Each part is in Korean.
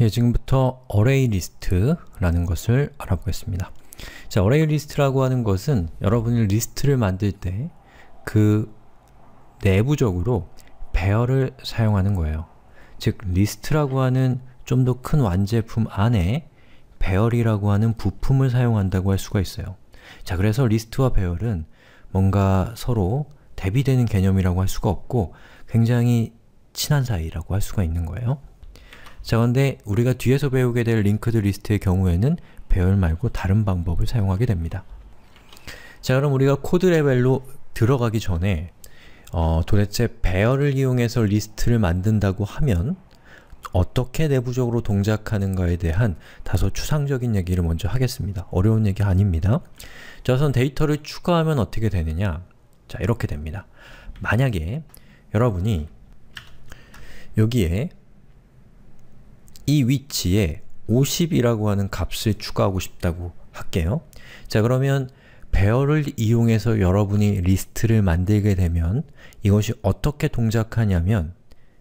예, 지금부터 array list라는 것을 알아보겠습니다. 자, array list라고 하는 것은 여러분이 리스트를 만들 때 그 내부적으로 배열을 사용하는 거예요. 즉, 리스트라고 하는 좀 더 큰 완제품 안에 배열이라고 하는 부품을 사용한다고 할 수가 있어요. 자, 그래서 리스트와 배열은 뭔가 서로 대비되는 개념이라고 할 수가 없고 굉장히 친한 사이라고 할 수가 있는 거예요. 자, 그런데 우리가 뒤에서 배우게 될 linked list의 경우에는 배열 말고 다른 방법을 사용하게 됩니다. 자, 그럼 우리가 코드 레벨로 들어가기 전에 어, 도대체 배열을 이용해서 리스트를 만든다고 하면 어떻게 내부적으로 동작하는가에 대한 다소 추상적인 얘기를 먼저 하겠습니다. 어려운 얘기 아닙니다. 자, 우선 데이터를 추가하면 어떻게 되느냐? 자, 이렇게 됩니다. 만약에 여러분이 여기에 이 위치에 50이라고 하는 값을 추가하고 싶다고 할게요. 자 그러면 배열을 이용해서 여러분이 리스트를 만들게 되면 이것이 어떻게 동작하냐면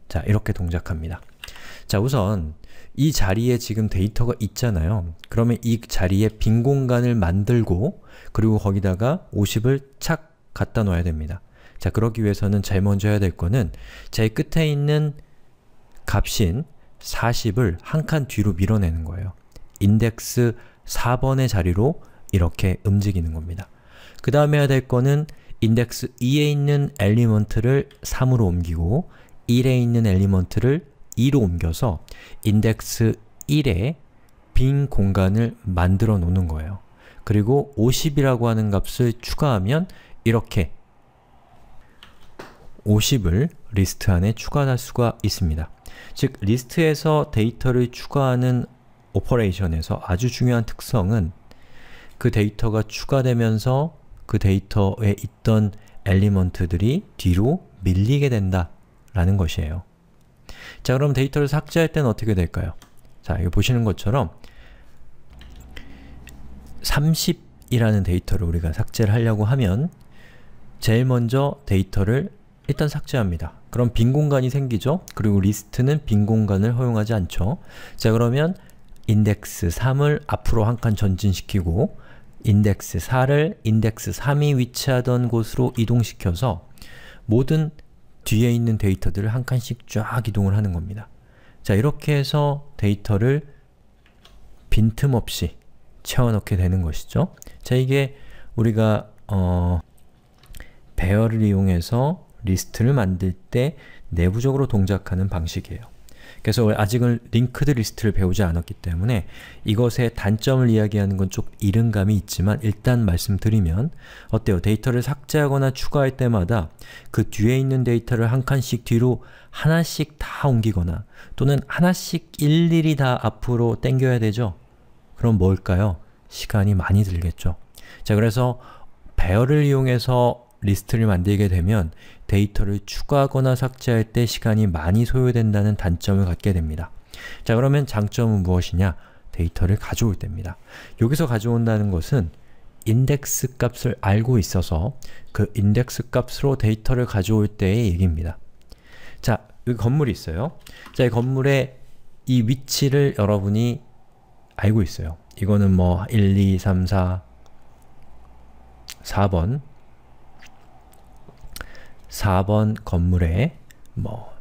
자 이렇게 동작합니다. 자 우선 이 자리에 지금 데이터가 있잖아요. 그러면 이 자리에 빈 공간을 만들고 그리고 거기다가 50을 착 갖다 놓아야 됩니다. 자 그러기 위해서는 제일 먼저 해야 될 거는 제일 끝에 있는 값인 40을 한 칸 뒤로 밀어내는 거예요. 인덱스 4번의 자리로 이렇게 움직이는 겁니다. 그 다음에 해야 될 거는 인덱스 2에 있는 element를 3으로 옮기고 1에 있는 element를 2로 옮겨서 인덱스 1에 빈 공간을 만들어 놓는 거예요. 그리고 50이라고 하는 값을 추가하면 이렇게 50을 리스트 안에 추가할 수가 있습니다. 즉, 리스트에서 데이터를 추가하는 operation에서 아주 중요한 특성은 그 데이터가 추가되면서 그 데이터에 있던 element들이 뒤로 밀리게 된다 라는 것이에요. 자, 그럼 데이터를 삭제할 때는 어떻게 될까요? 자, 여기 보시는 것처럼 30이라는 데이터를 우리가 삭제를 하려고 하면 제일 먼저 데이터를 일단 삭제합니다. 그럼 빈 공간이 생기죠? 그리고 리스트는 빈 공간을 허용하지 않죠. 자 그러면 인덱스 3을 앞으로 한 칸 전진시키고 인덱스 4를 인덱스 3이 위치하던 곳으로 이동시켜서 모든 뒤에 있는 데이터들을 한 칸씩 쫙 이동을 하는 겁니다. 자 이렇게 해서 데이터를 빈틈없이 채워넣게 되는 것이죠. 자 이게 우리가 어, 배열을 이용해서 리스트를 만들 때 내부적으로 동작하는 방식이에요. 그래서 아직은 linked list를 배우지 않았기 때문에 이것의 단점을 이야기하는 건 좀 이른감이 있지만 일단 말씀드리면 어때요? 데이터를 삭제하거나 추가할 때마다 그 뒤에 있는 데이터를 한 칸씩 뒤로 하나씩 다 옮기거나 또는 하나씩 일일이 다 앞으로 당겨야 되죠? 그럼 뭘까요? 시간이 많이 들겠죠. 자, 그래서 배열을 이용해서 리스트를 만들게 되면 데이터를 추가하거나 삭제할 때 시간이 많이 소요된다는 단점을 갖게 됩니다. 자 그러면 장점은 무엇이냐? 데이터를 가져올 때입니다. 여기서 가져온다는 것은 인덱스 값을 알고 있어서 그 인덱스 값으로 데이터를 가져올 때의 얘기입니다. 자, 여기 건물이 있어요. 자, 이 건물의 이 위치를 여러분이 알고 있어요. 이거는 뭐 1, 2, 3, 4, 4번 4번 건물에 뭐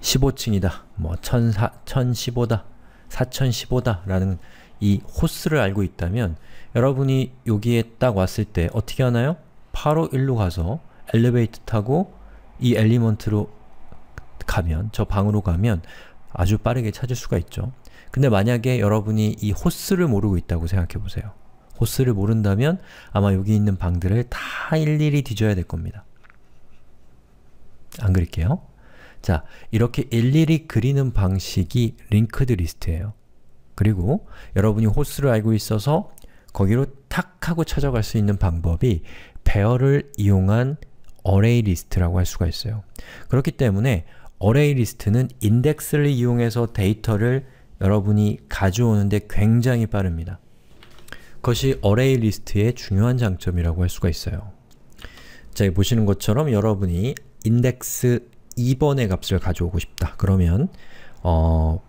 15층이다, 뭐 1004, 1015다, 4015다 라는 이 호스를 알고 있다면 여러분이 여기에 딱 왔을 때 어떻게 하나요? 바로 일로 가서 엘리베이터 타고 이 엘리먼트로 가면, 저 방으로 가면 아주 빠르게 찾을 수가 있죠. 근데 만약에 여러분이 이 호스를 모르고 있다고 생각해 보세요. 호스를 모른다면 아마 여기 있는 방들을 다 일일이 뒤져야 될 겁니다. 안 그릴게요. 자, 이렇게 일일이 그리는 방식이 linked list예요. 그리고 여러분이 호수를 알고 있어서 거기로 탁 하고 찾아갈 수 있는 방법이 배열을 이용한 array list라고 할 수가 있어요. 그렇기 때문에 array list는 인덱스를 이용해서 데이터를 여러분이 가져오는데 굉장히 빠릅니다. 그것이 array list의 중요한 장점이라고 할 수가 있어요. 자, 보시는 것처럼 여러분이 인덱스 2번의 값을 가져오고 싶다. 그러면 어,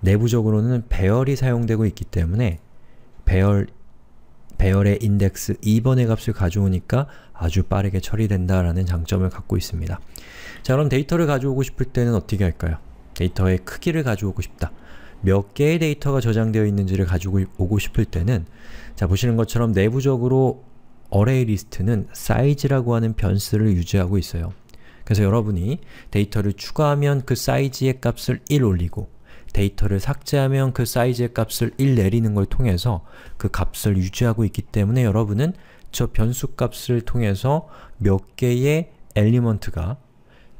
내부적으로는 배열이 사용되고 있기 때문에 배열, 배열의 인덱스 2번의 값을 가져오니까 아주 빠르게 처리된다라는 장점을 갖고 있습니다. 자 그럼 데이터를 가져오고 싶을 때는 어떻게 할까요? 데이터의 크기를 가져오고 싶다. 몇 개의 데이터가 저장되어 있는지를 가지고 오고 싶을 때는 자 보시는 것처럼 내부적으로 array list는 사이즈라고 하는 변수를 유지하고 있어요. 그래서 여러분이 데이터를 추가하면 그 사이즈의 값을 1 올리고 데이터를 삭제하면 그 사이즈의 값을 1 내리는 걸 통해서 그 값을 유지하고 있기 때문에 여러분은 저 변수 값을 통해서 몇 개의 element가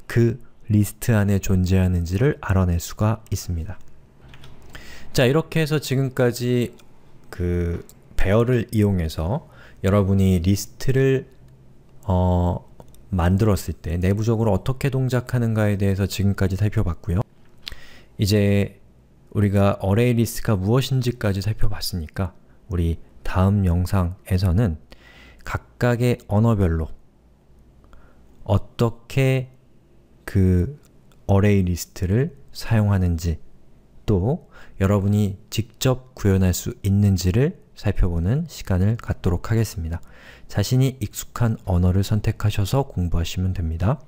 그 리스트 안에 존재하는지를 알아낼 수가 있습니다. 자 이렇게 해서 지금까지 그 배열을 이용해서 여러분이 리스트를 어, 만들었을 때 내부적으로 어떻게 동작하는가에 대해서 지금까지 살펴봤고요. 이제 우리가 array list가 무엇인지까지 살펴봤으니까 우리 다음 영상에서는 각각의 언어별로 어떻게 그 어레이 리스트를 사용하는지 또 여러분이 직접 구현할 수 있는지를 살펴보는 시간을 갖도록 하겠습니다. 자신이 익숙한 언어를 선택하셔서 공부하시면 됩니다.